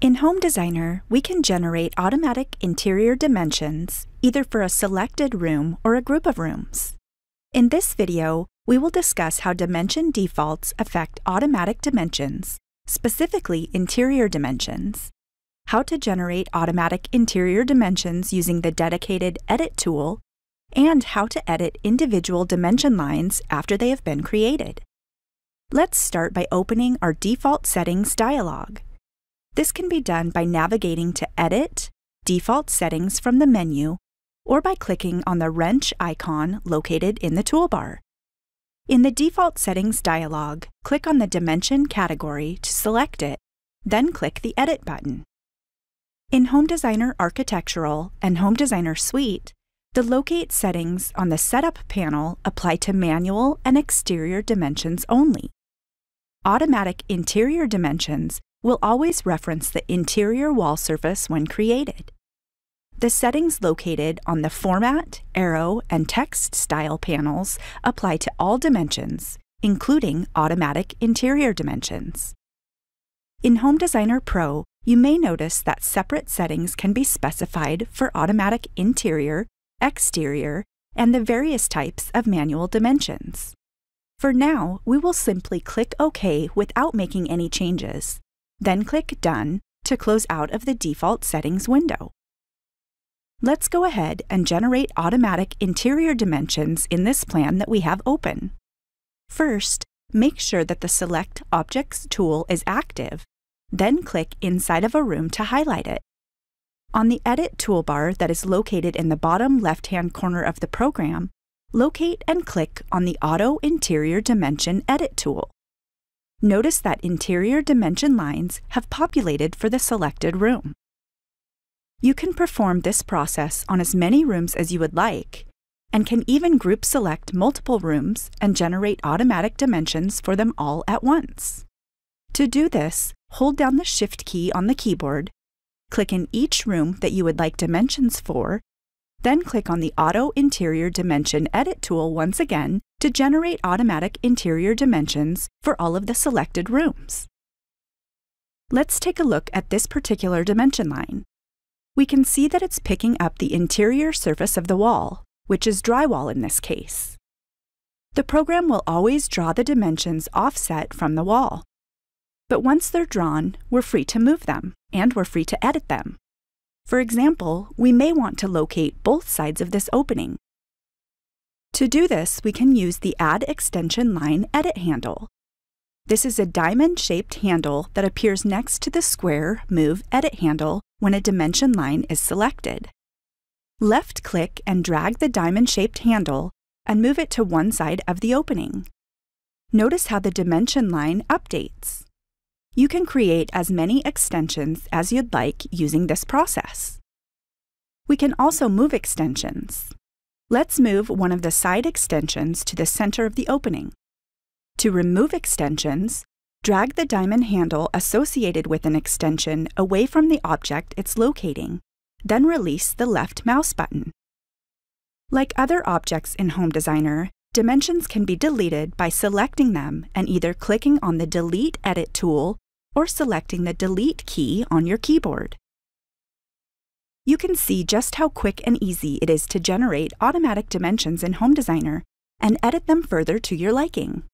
In Home Designer, we can generate automatic interior dimensions either for a selected room or a group of rooms. In this video, we will discuss how dimension defaults affect automatic dimensions, specifically interior dimensions, how to generate automatic interior dimensions using the dedicated Edit tool, and how to edit individual dimension lines after they have been created. Let's start by opening our Default Settings dialog. This can be done by navigating to Edit, Default Settings from the menu, or by clicking on the wrench icon located in the toolbar. In the Default Settings dialog, click on the Dimension category to select it, then click the Edit button. In Home Designer Architectural and Home Designer Suite, the Locate settings on the Setup panel apply to manual and exterior dimensions only. Automatic interior dimensions will always reference the interior wall surface when created. The settings located on the Format, Arrow, and Text Style panels apply to all dimensions, including automatic interior dimensions. In Home Designer Pro, you may notice that separate settings can be specified for automatic interior, exterior, and the various types of manual dimensions. For now, we will simply click OK without making any changes then click Done to close out of the default settings window. Let's go ahead and generate automatic interior dimensions in this plan that we have open. First, make sure that the Select Objects tool is active, then click inside of a room to highlight it. On the Edit toolbar that is located in the bottom left-hand corner of the program, locate and click on the Auto Interior Dimension Edit tool. Notice that interior dimension lines have populated for the selected room. You can perform this process on as many rooms as you would like, and can even group select multiple rooms and generate automatic dimensions for them all at once. To do this, hold down the Shift key on the keyboard, click in each room that you would like dimensions for, then click on the Auto Interior Dimension Edit tool once again to generate automatic interior dimensions for all of the selected rooms. Let's take a look at this particular dimension line. We can see that it's picking up the interior surface of the wall, which is drywall in this case. The program will always draw the dimensions offset from the wall. But once they're drawn, we're free to move them, and we're free to edit them. For example, we may want to locate both sides of this opening. To do this, we can use the Add Extension Line Edit handle. This is a diamond-shaped handle that appears next to the square Move Edit handle when a dimension line is selected. Left-click and drag the diamond-shaped handle and move it to one side of the opening. Notice how the dimension line updates. You can create as many extensions as you'd like using this process. We can also move extensions. Let's move one of the side extensions to the center of the opening. To remove extensions, drag the diamond handle associated with an extension away from the object it's locating, then release the left mouse button. Like other objects in Home Designer, dimensions can be deleted by selecting them and either clicking on the Delete Edit tool or selecting the Delete key on your keyboard. You can see just how quick and easy it is to generate automatic dimensions in Home Designer and edit them further to your liking.